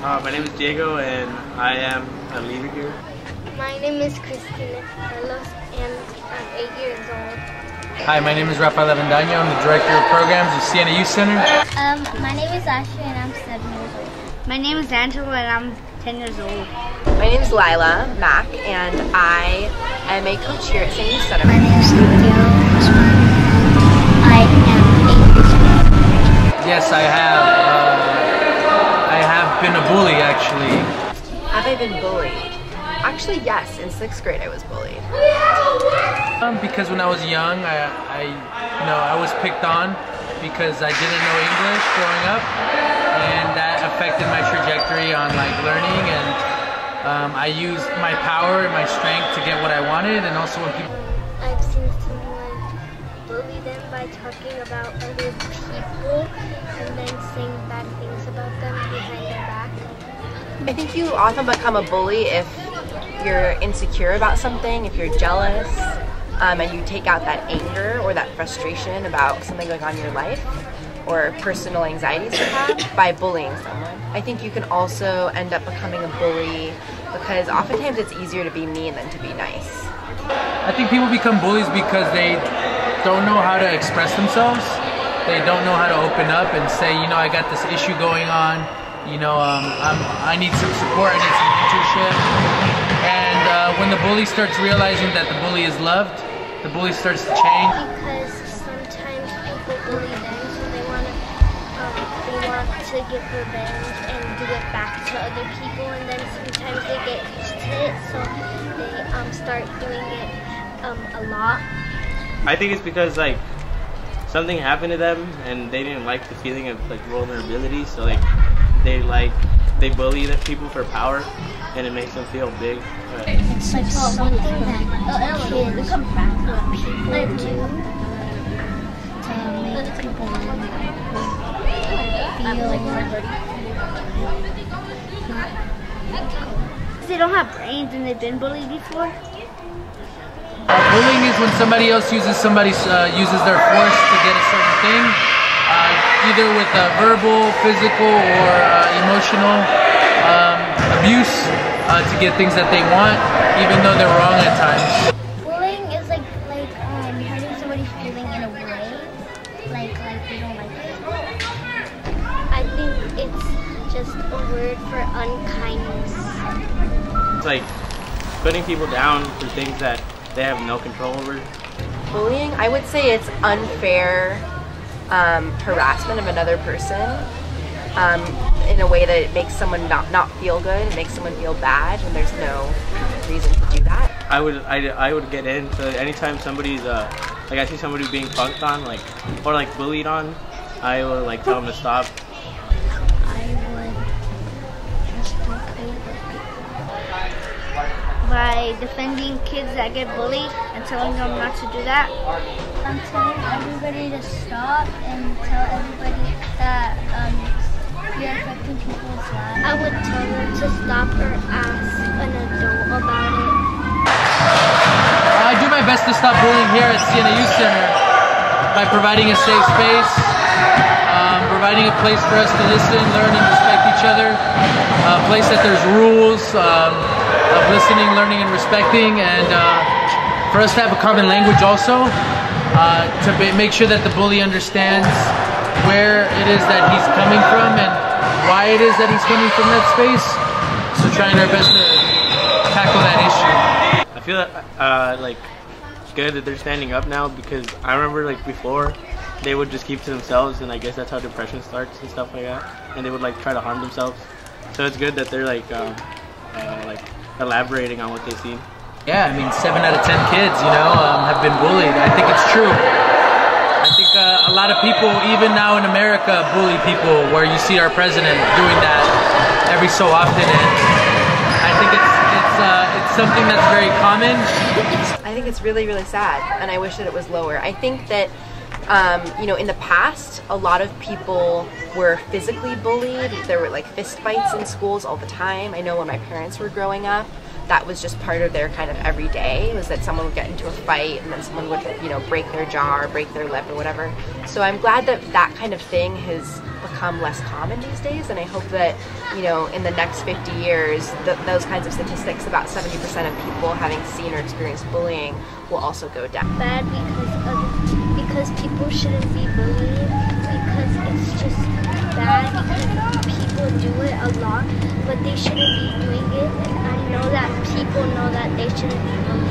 Uh, my name is Diego and I am a leader here. My name is Christina Carlos and I'm eight years old. Hi, my name is Rafael Avendaño. I'm the Director of Programs at Siena Youth Center. Um, my name is Ashley and I'm seven years old. My name is Angela and I'm 10 years old. My name is Lila Mack and I am a coach here at St. Youth Center. My name is Miguel I am eight years old. Yes, I have. Bully, actually. Have I been bullied? Actually, yes. In sixth grade, I was bullied. Um, because when I was young, I, I, you know, I was picked on because I didn't know English growing up, and that affected my trajectory on like learning. And um, I used my power and my strength to get what I wanted, and also when people. I've seen someone bully them by talking about other people and then saying bad things about them behind their back. I think you often become a bully if you're insecure about something, if you're jealous, um, and you take out that anger or that frustration about something going on in your life or personal anxieties you have by bullying someone. I think you can also end up becoming a bully because oftentimes it's easier to be mean than to be nice. I think people become bullies because they don't know how to express themselves. They don't know how to open up and say, you know, I got this issue going on. You know, um, I'm, I need some support. I need some mentorship. And uh, when the bully starts realizing that the bully is loved, the bully starts to change. Because sometimes people bully them, so they want to um, they want to get revenge and do it back to other people, and then sometimes they get used to it, so they um, start doing it um, a lot. I think it's because like something happened to them and they didn't like the feeling of like vulnerability, so like they like they bully the people for power, and it makes them feel big. But It's like something that kids people do to make people feel They don't have brains and they've been bullied before. Bullying is when somebody else uses somebody's uh, uses their force to get a certain thing, either with uh, verbal, physical, or uh, emotional um, abuse uh, to get things that they want, even though they're wrong at times. Bullying is like like um hurting somebody's feeling in a way, like like they don't like it. I think it's just a word for unkindness. it's like putting people down for things that they have no control over. Bullying, I would say it's unfair um, harassment of another person um, in a way that it makes someone not, not feel good, it makes someone feel bad, and there's no reason to do that. I would I, I would get in so anytime somebody's uh like I see somebody being punked on like or like bullied on, I would like tell them to stop. By defending kids that get bullied and telling them not to do that. I'm telling everybody to stop and tell everybody that um, you're affecting people's lives. I would tell them to stop or ask an adult about it. I do my best to stop bullying here at Siena Youth Center by providing a safe space, um, providing a place for us to listen, learn, and respect each other. A place that there's rules um, of listening, learning, and respecting, and uh, for us to have a common language also uh, to ba- make sure that the bully understands where it is that he's coming from and why it is that he's coming from that space. So trying our best to tackle that issue. I feel uh, like it's good that they're standing up now because I remember like before they would just keep to themselves and I guess that's how depression starts and stuff like that and they would like try to harm themselves. So it's good that they're like um, uh, like elaborating on what they've seen. Yeah, I mean, seven out of ten kids, you know, um, have been bullied. I think it's true. I think uh, a lot of people, even now in America, bully people. Where you see our president doing that every so often, and I think it's it's uh, it's something that's very common. I think it's really, really sad, and I wish that it was lower. I think that um, you know, in the past, a lot of people were physically bullied. There were like fist fights in schools all the time. I know when my parents were growing up, that was just part of their kind of everyday was that someone would get into a fight and then someone would you know break their jaw or break their lip or whatever so i'm glad that that kind of thing has become less common these days and i hope that you know in the next 50 years th- those kinds of statistics about 70% of people having seen or experienced bullying will also go down bad because of because people shouldn't be bullied because it's just bad because people do it a lot but they shouldn't be doing it. And I know that people know that they shouldn't be bullied